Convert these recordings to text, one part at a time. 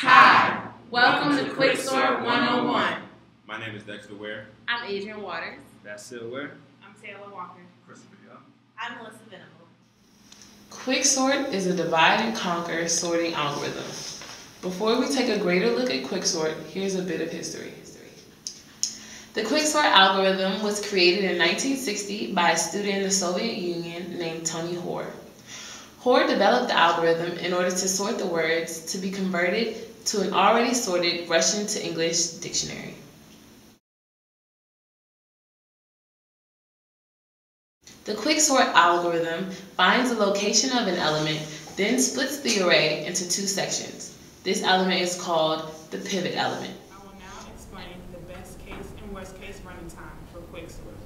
Hi, welcome to Quicksort 101. My name is Dexter Ware. I'm Adrian Waters. That's Ware. I'm Taylor Walker. Christopher Young. I'm Melissa Venable. Quicksort is a divide and conquer sorting algorithm. Before we take a greater look at Quicksort, here's a bit of history. The Quicksort algorithm was created in 1960 by a student in the Soviet Union named Tony Hoare. Hoare developed the algorithm in order to sort the words to be converted to an already sorted Russian to English dictionary. The quicksort algorithm finds the location of an element, then splits the array into two sections. This element is called the pivot element. I will now explain the best case and worst case running time for Quicksort.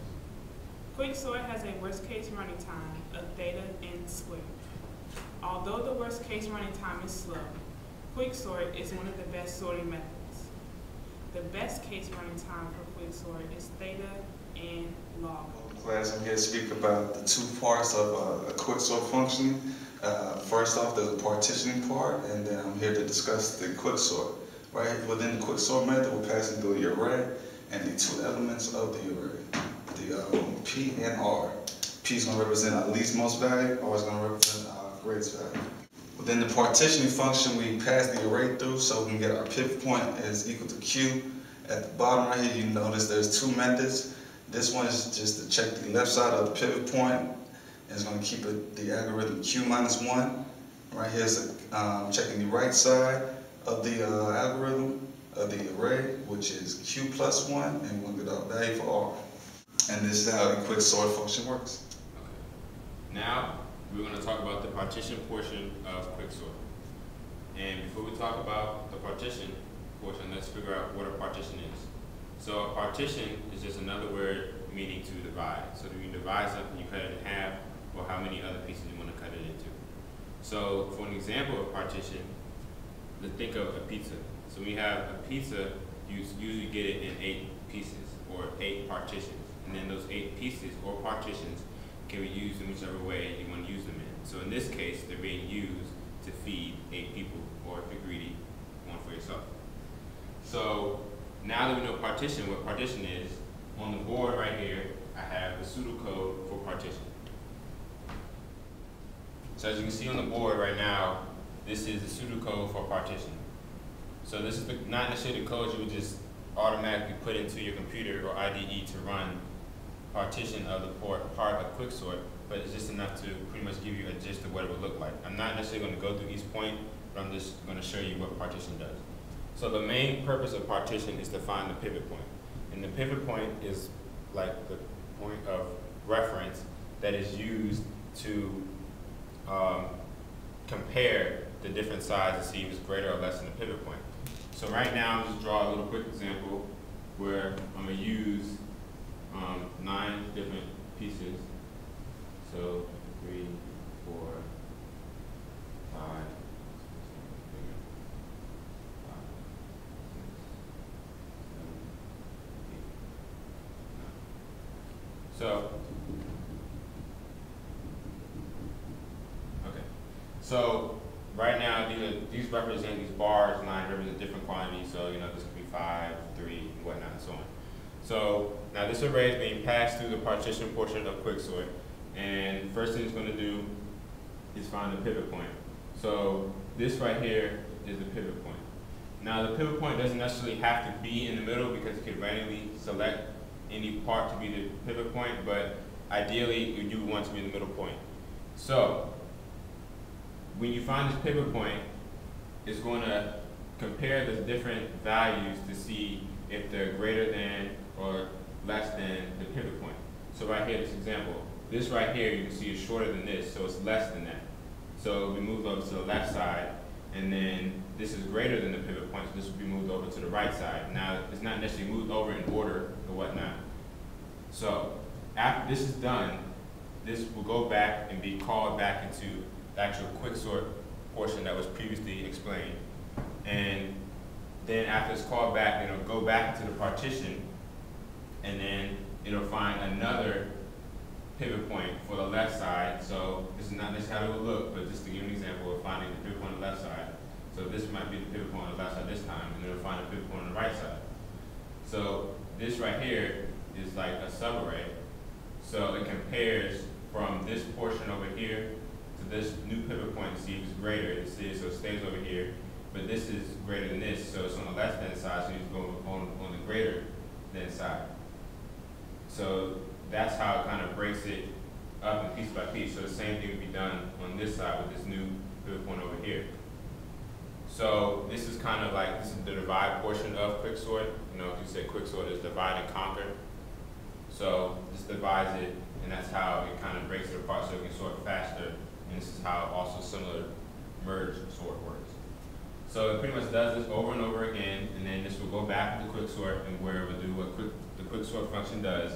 Quicksort has a worst case running time of theta n squared. Although the worst case running time is slow, Quicksort is one of the best sorting methods. The best case running time for Quicksort is theta n log. Class, I'm here to speak about the two parts of uh, a quicksort function. Uh, first off, there's a partitioning part, and then I'm here to discuss the quicksort. Right within the quicksort method, we're passing through the array and the two elements of the array, the um, P and R. P is going to represent our least most value, R is going to represent our greatest value. Within the partitioning function, we pass the array through so we can get our pivot point is equal to Q. At the bottom right here, you notice there's two methods. This one is just to check the left side of the pivot point, and it's going to keep it, the algorithm Q minus 1. Right here is um, checking the right side of the uh, algorithm of the array, which is Q plus 1, and to get our value for R. And this is how the quick sort function works. Now, we're going to talk about the partition portion of quicksort. And before we talk about the partition portion, let's figure out what a partition is. So a partition is just another word meaning to divide. So if you divide something, you cut it in half, or how many other pieces you want to cut it into. So for an example of partition, let's think of a pizza. So we have a pizza, you usually get it in eight pieces, or eight partitions. And then those eight pieces, or partitions, can be used in whichever way you want to use them in. So in this case, they're being used to feed eight people, or if you're greedy, one for yourself. So now that we know partition, what partition is, on the board right here, I have the pseudocode for partition. So as you can see on the board right now, this is the pseudocode for partition. So this is the, not necessarily the code you would just automatically put into your computer or IDE to run partition of the port, part of quicksort, but it's just enough to pretty much give you a gist of what it would look like. I'm not necessarily going to go through each point, but I'm just going to show you what partition does. So the main purpose of partition is to find the pivot point. And the pivot point is like the point of reference that is used to um, compare the different sides to see if it's greater or less than the pivot point. So right now, I'm just draw a little quick example where I'm going to use um, nine different pieces. So three, four, five, So, okay. So right now, these, are, these represent these bars, nine represent different quantities. So you know this could be five, three, and whatnot, and so on. So now this array is being passed through the partition portion of quicksort. And first thing it's going to do is find the pivot point. So this right here is the pivot point. Now the pivot point doesn't necessarily have to be in the middle because it can randomly select any part to be the pivot point, but ideally you do want to be the middle point. So when you find this pivot point, it's going to compare the different values to see if they're greater than or less than the pivot point. So right here, this example, this right here you can see is shorter than this, so it's less than that. So we move over to the left side, and then this is greater than the pivot point, so this would be moved over to the right side. Now, it's not necessarily moved over in order or whatnot. So after this is done, this will go back and be called back into the actual quicksort portion that was previously explained. And then after it's called back, it'll go back into the partition, and then it'll find another pivot point for the left side. So this is not necessarily how it will look, but just to give an example of finding the pivot point on the left side. So this might be the pivot point on the left side this time, and it'll find a pivot point on the right side. So this right here is like a subarray. So it compares from this portion over here to this new pivot point to see if it's greater. You see, so it stays over here, but this is greater than this, so it's on the left hand side, so you go on, on the greater than side. So that's how it kind of breaks it up in piece by piece. So the same thing would be done on this side with this new pivot point over here. So this is kind of like, this is the divide portion of quicksort. You know, if you say quicksort is divide and conquer. So this divides it, and that's how it kind of breaks it apart so it can sort faster. And this is how also similar merge sort works. So it pretty much does this over and over again, and then this will go back to quicksort and where it will do what quick, the quicksort function does,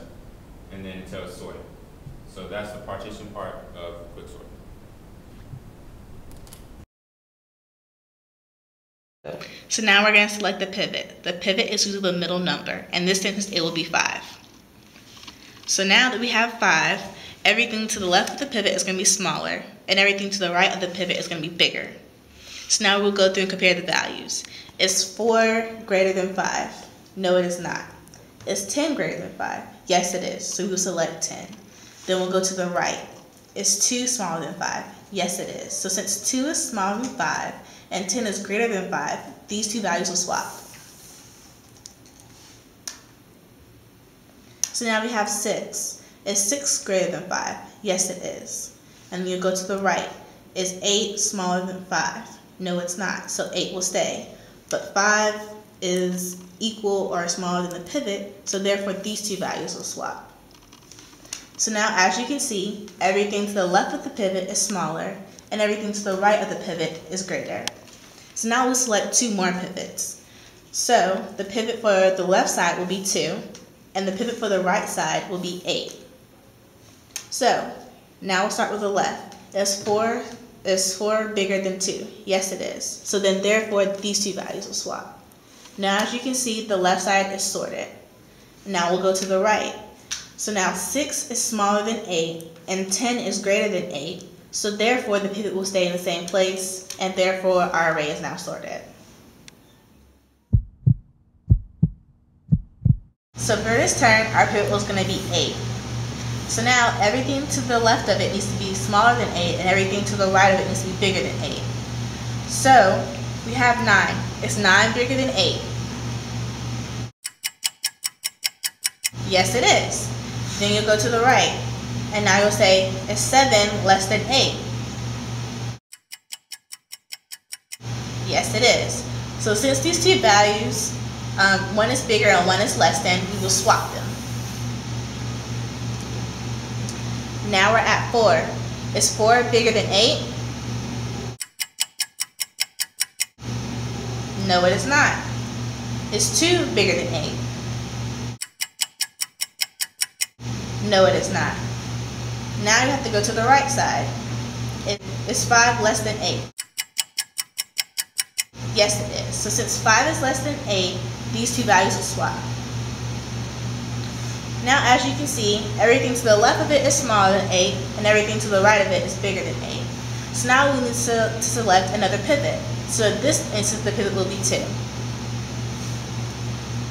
and then it tells sort. So that's the partition part of quicksort. So now we're going to select the pivot. The pivot is usually the middle number. In this instance, it will be 5. So now that we have 5, everything to the left of the pivot is going to be smaller, and everything to the right of the pivot is going to be bigger. So now we'll go through and compare the values. Is 4 greater than 5? No, it is not. Is 10 greater than 5? Yes, it is. So we will select 10. Then we'll go to the right. Is 2 smaller than 5? Yes, it is. So since 2 is smaller than 5 and 10 is greater than 5, these two values will swap. So now we have 6. Is 6 greater than 5? Yes, it is. And you go to the right. Is 8 smaller than 5? No, it's not. So 8 will stay. But 5 is equal or smaller than the pivot, so therefore these two values will swap. So now as you can see, everything to the left of the pivot is smaller, and everything to the right of the pivot is greater. So now we'll select two more pivots. So the pivot for the left side will be 2, and the pivot for the right side will be 8. So now we'll start with the left. Is 4, is 4 bigger than 2? Yes, it is. So then therefore these two values will swap. Now as you can see, the left side is sorted. Now we'll go to the right. So now 6 is smaller than 8, and 10 is greater than 8. So therefore, the pivot will stay in the same place, and therefore our array is now sorted. So for this turn, our pivot was going to be 8. So now everything to the left of it needs to be smaller than 8, and everything to the right of it needs to be bigger than 8. So we have 9. Is 9 bigger than 8? Yes, it is. Then you go to the right. And now you'll say, is 7 less than 8? Yes, it is. So since these two values, um, one is bigger and one is less than, we will swap them. Now we're at 4. Is 4 bigger than 8? No, it is not. Is 2 bigger than 8? No, it is not. Now you have to go to the right side. Is 5 less than 8? Yes, it is. So since 5 is less than 8, these two values will swap. Now, as you can see, everything to the left of it is smaller than 8, and everything to the right of it is bigger than 8. So now we need to, to select another pivot. So this instance, the be 2.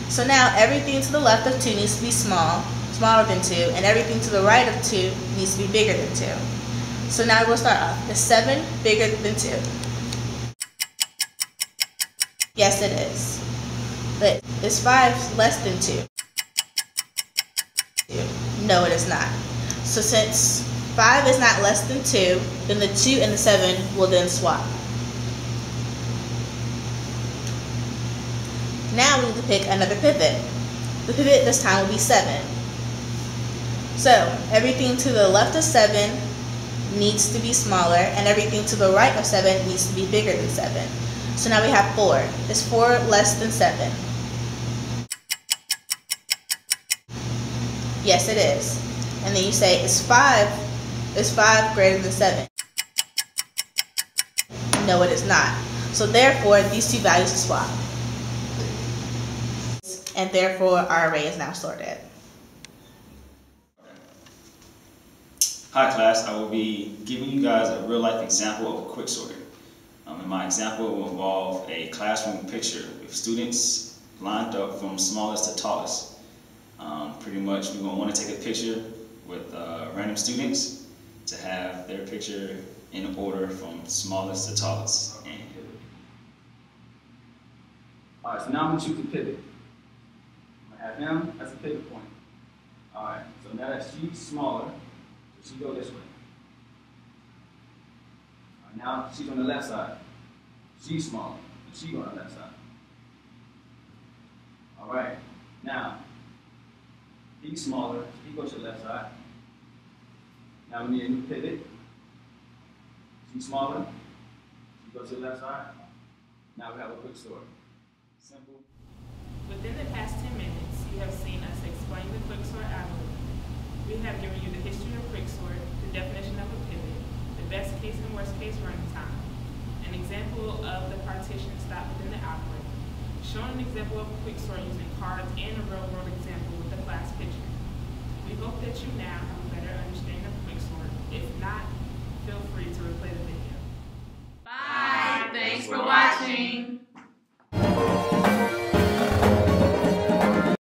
So now everything to the left of 2 needs to be small, smaller than 2, and everything to the right of 2 needs to be bigger than 2. So now we'll start off. Is 7 bigger than 2? Yes, it is. But is 5 less than 2? No, it is not. So since 5 is not less than 2, then the 2 and the 7 will then swap. Now we need to pick another pivot. The pivot this time will be 7. So everything to the left of 7 needs to be smaller, and everything to the right of 7 needs to be bigger than 7. So now we have 4. Is 4 less than 7? Yes, it is. And then you say, is 5, is 5 greater than 7? No, it is not. So therefore, these two values swap and therefore our array is now sorted. Hi class, I will be giving you guys a real life example of a quick sorting. Um, and my example will involve a classroom picture with students lined up from smallest to tallest. Um, pretty much, we're gonna want to take a picture with uh, random students to have their picture in order from smallest to tallest. And All right, so now I'm gonna choose a pivot. Have him as a pivot point. All right, so now that she's smaller, so she go this way. Now she's on the left side. She's smaller, and she go on the left side. All right, now he's smaller, he goes to the left side. Now we need a new pivot. She's smaller, she goes to the left side. Now we have a quick story. Simple. Within the past 10 minutes, you have seen us explain the quicksort algorithm. We have given you the history of quicksort, the definition of a pivot, the best case and worst case running time, an example of the partition stop within the algorithm, shown an example of quicksort using cards and a real world example with a class picture. We hope that you now have a better understanding of quicksort. If not, feel free to replay the video.